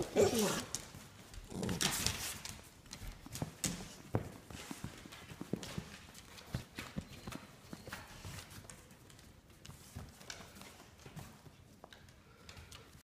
入って。